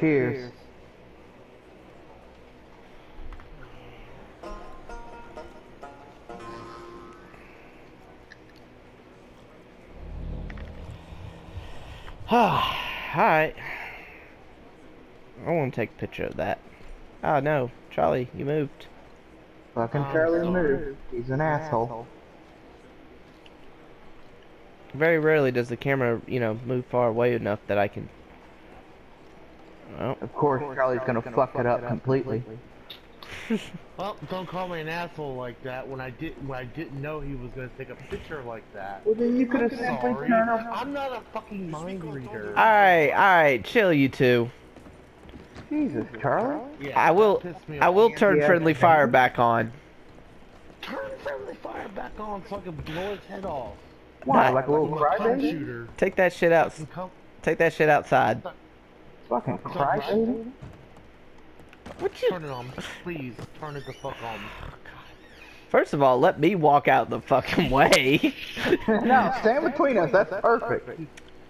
Cheers. Alright. I want to take a picture of that. Oh no, Charlie, you moved. Fucking I'm Charlie sorry. moved. He's an asshole. Very rarely does the camera, you know, move far away enough that I can. Well, Of course, Charlie's gonna fuck it up completely. Well, don't call me an asshole like that when I did when I didn't know he was gonna take a picture like that. Well, then you could I'm have simply sorry. turned off. I'm not a fucking mind reader. alright, alright, chill, you two. Jesus, Charlie. Yeah, I will, that pissed me I will turn Yeah. friendly fire back on. turn friendly fire back on so I can blow his head off. Why? Like a little I'm a cum crybaby? shooter. Take that shit out. Take that shit outside. Fucking crybaby. What you? Turn it on, please. Turn it the fuck on. First of all, let me walk out the fucking way. no, stand between us. That's perfect.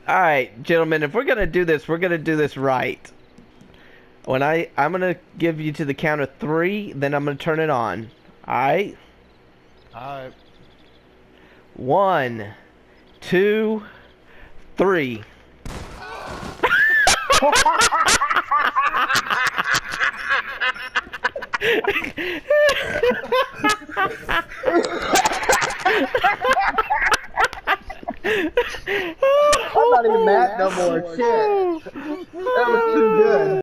Alright, gentlemen, if we're gonna do this, we're gonna do this right. When I, I'm gonna give you to the count of three, then I'm gonna turn it on. Alright? Alright. One, two, three. I'm not even mad no more. Shit. That was too good.